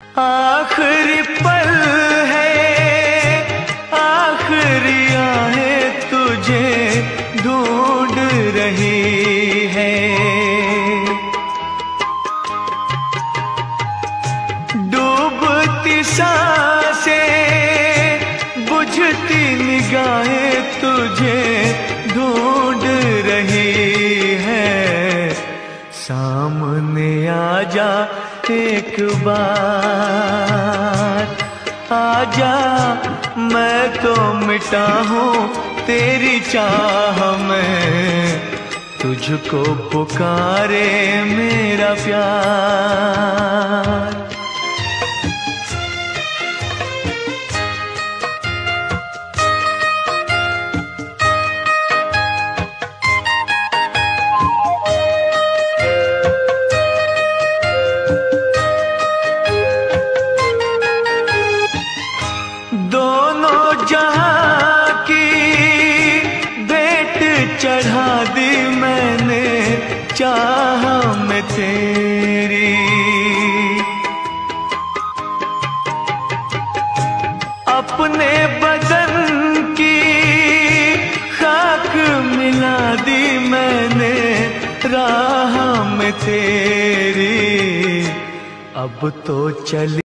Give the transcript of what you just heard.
आखिरी पल है आखिरी आहे तुझे ढूंढ रही है। डूबती साँसें, बुझती निगाहें तुझे ढूंढ रही एक बार। आजा मैं तो मिटा हूँ तेरी चाह में। तुझको पुकारे मेरा प्यार। दोनों जहाँ की बेट चढ़ा दी मैंने, चाह में तेरी। अपने बदन की खाक मिला दी मैंने, राह में तेरी। अब तो चली